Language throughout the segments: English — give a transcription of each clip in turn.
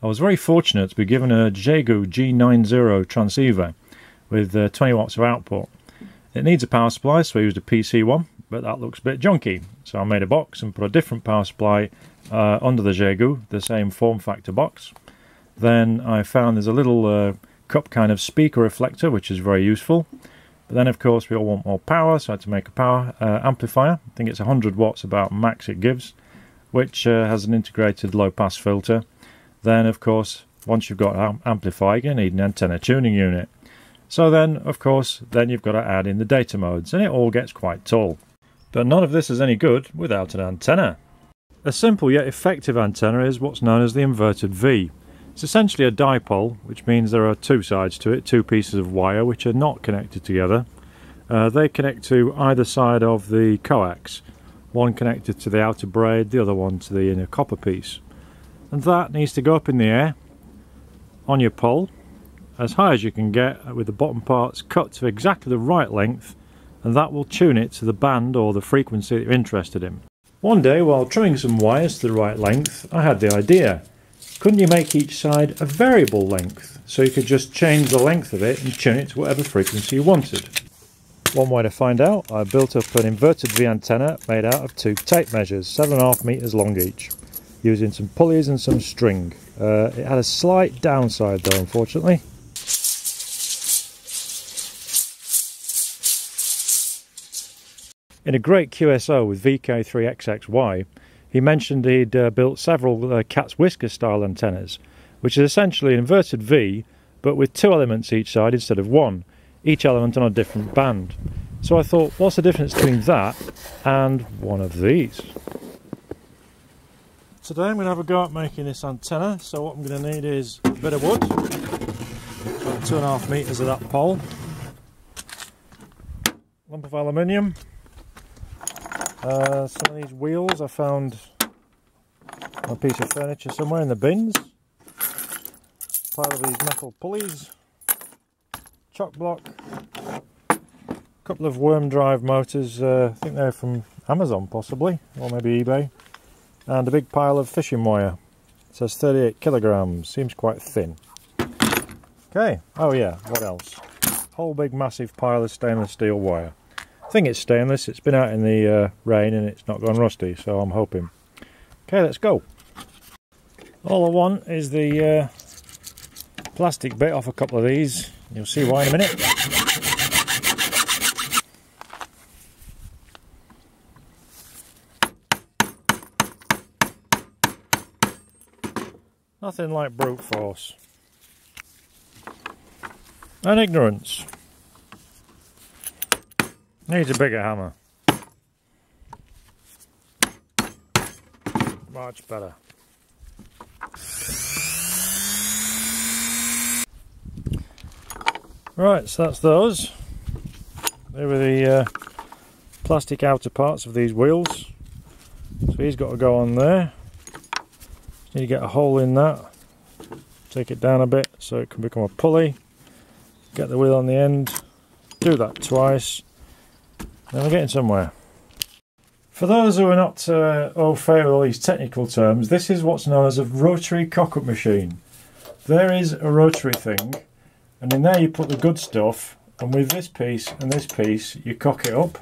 I was very fortunate to be given a Xiegu G90 transceiver with uh, 20 watts of output. It needs a power supply, so I used a PC one, but that looks a bit junky. So I made a box and put a different power supply uh, under the Xiegu, the same form factor box. Then I found there's a little uh, cup kind of speaker reflector, which is very useful. But then, of course, we all want more power, so I had to make a power uh, amplifier. I think it's 100 watts about max it gives, which uh, has an integrated low pass filter. Then, of course, once you've got an amplifier, you need an antenna tuning unit. So then, of course, then you've got to add in the data modes, and it all gets quite tall. But none of this is any good without an antenna. A simple yet effective antenna is what's known as the inverted V. It's essentially a dipole, which means there are two sides to it, two pieces of wire which are not connected together. Uh, they connect to either side of the coax, one connected to the outer braid, the other one to the inner copper piece. And that needs to go up in the air on your pole as high as you can get with the bottom parts cut to exactly the right length and that will tune it to the band or the frequency that you're interested in. One day while trimming some wires to the right length I had the idea couldn't you make each side a variable length so you could just change the length of it and tune it to whatever frequency you wanted? One way to find out, I built up an inverted V antenna made out of two tape measures, 7.5 metres long each, using some pulleys and some string. Uh, it had a slight downside though, unfortunately. In a great QSO with VK3XXY, he mentioned he'd uh, built several uh, cat's whisker style antennas, which is essentially an inverted V, but with two elements each side instead of one, each element on a different band. So I thought, what's the difference between that and one of these? Today I'm going to have a go at making this antenna, so what I'm going to need is a bit of wood, about two and a half metres of that pole, lump of aluminium, uh, some of these wheels I found a piece of furniture somewhere in the bins. Pile of these metal pulleys. Chock block. A couple of worm drive motors, uh, I think they're from Amazon possibly, or maybe eBay. And a big pile of fishing wire. It says 38 kilograms, seems quite thin. Okay, oh yeah, what else? Whole big massive pile of stainless steel wire. I think it's stainless. It's been out in the uh, rain and it's not gone rusty, so I'm hoping. Okay, let's go. All I want is the uh, plastic bit off a couple of these. You'll see why in a minute. Nothing like brute force. And ignorance. Needs a bigger hammer. Much better. Right, so that's those. They were the uh, plastic outer parts of these wheels. So he's got to go on there. Need to get a hole in that. Take it down a bit so it can become a pulley. Get the wheel on the end. Do that twice then we're getting somewhere. For those who are not uh, au fait with all these technical terms, this is what's known as a rotary cock-up machine. There is a rotary thing, and in there you put the good stuff, and with this piece and this piece, you cock it up.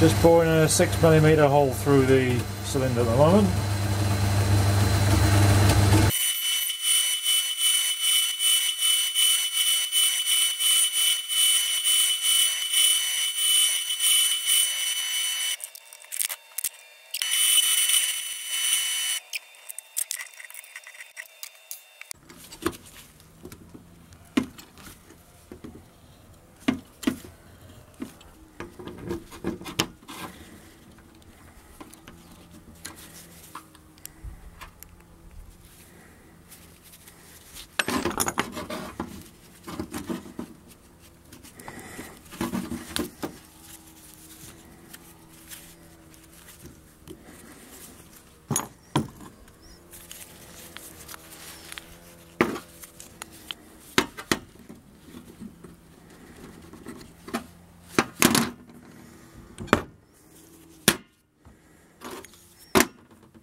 Just boring a 6mm hole through the cylinder at the moment.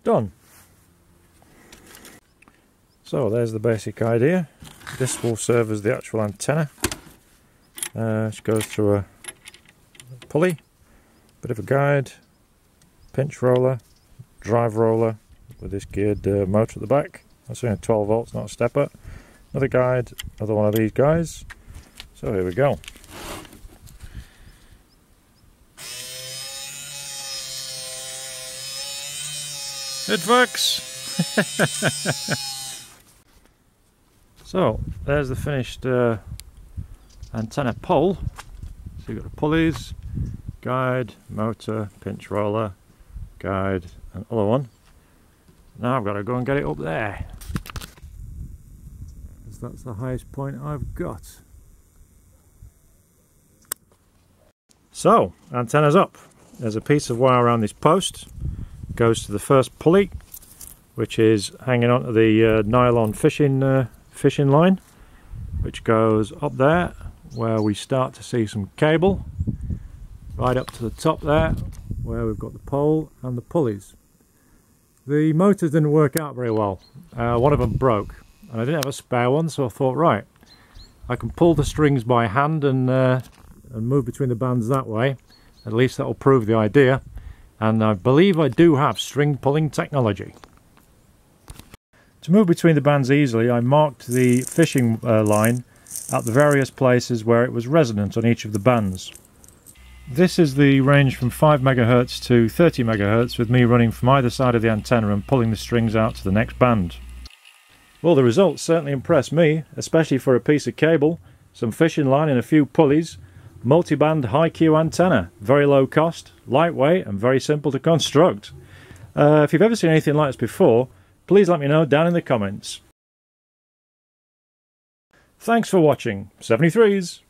Done. So there's the basic idea. This will serve as the actual antenna. Uh, which goes through a pulley, bit of a guide, pinch roller, drive roller with this geared uh, motor at the back. That's only 12 volts, not a stepper. Another guide, another one of these guys. So here we go. It works! so, there's the finished uh, antenna pole. So you've got the pulleys, guide, motor, pinch roller, guide, and other one. Now I've got to go and get it up there. Because that's the highest point I've got. So, antenna's up. There's a piece of wire around this post. Goes to the first pulley, which is hanging onto the uh, nylon fishing uh, fishing line, which goes up there, where we start to see some cable, right up to the top there, where we've got the pole and the pulleys. The motors didn't work out very well. Uh, one of them broke, and I didn't have a spare one, so I thought, right, I can pull the strings by hand and uh, and move between the bands that way. At least that will prove the idea. And I believe I do have string pulling technology. To move between the bands easily, I marked the fishing uh, line at the various places where it was resonant on each of the bands. This is the range from 5 MHz to 30 MHz with me running from either side of the antenna and pulling the strings out to the next band. Well the results certainly impressed me, especially for a piece of cable, some fishing line and a few pulleys, multi-band high-Q antenna, very low cost, lightweight and very simple to construct. Uh, if you've ever seen anything like this before, please let me know down in the comments. Thanks for watching, 73s!